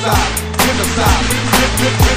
Stop. genocide, genocide.